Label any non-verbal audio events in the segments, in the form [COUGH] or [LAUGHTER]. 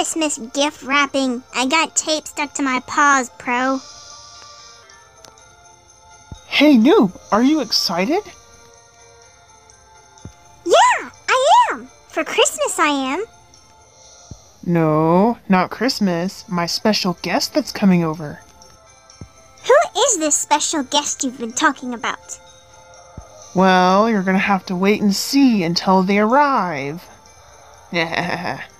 Christmas gift wrapping. I got tape stuck to my paws, Pro. Hey, Noob, are you excited? Yeah, I am. For Christmas, I am. No, not Christmas. My special guest that's coming over. Who is this special guest you've been talking about? Well, you're gonna have to wait and see until they arrive. [LAUGHS]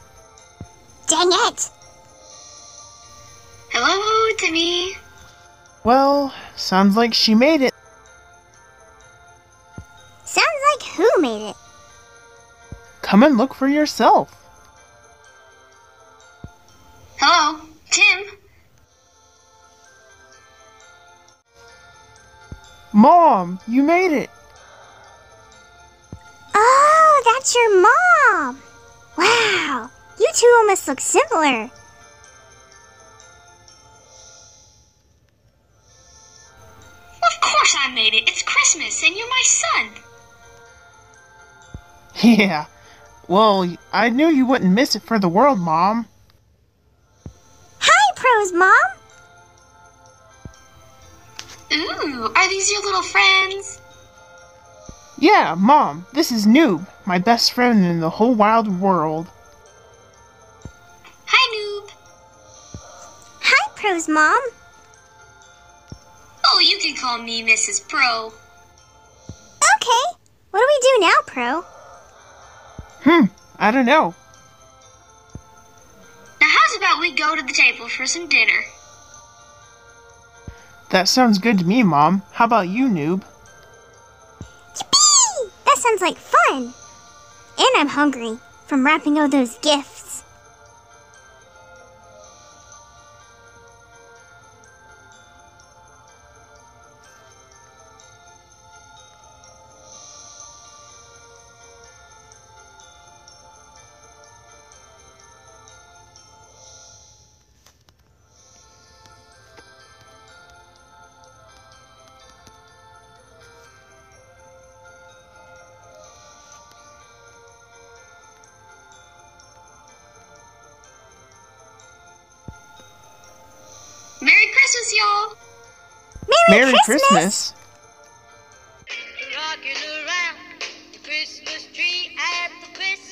Yeah. Dang it! Hello, Timmy. Well, sounds like she made it. Sounds like who made it? Come and look for yourself. Hello, Tim. Mom, you made it. Oh, that's your mom! Wow, you two almost look similar. Of course I made it. It's Christmas, and you're my son. [LAUGHS] Yeah. Well, I knew you wouldn't miss it for the world, Mom. Hi, Pro's mom! Ooh, are these your little friends? Yeah, Mom, this is Noob, my best friend in the whole wild world. Hi, Pro's mom. Oh, you can call me Mrs. Pro. Okay, what do we do now, Pro? Hmm, I don't know. Now, how's about we go to the table for some dinner? That sounds good to me, Mom. How about you, Noob? Yippee! That sounds like fun. And I'm hungry from wrapping all those gifts. Merry Christmas! Christmas.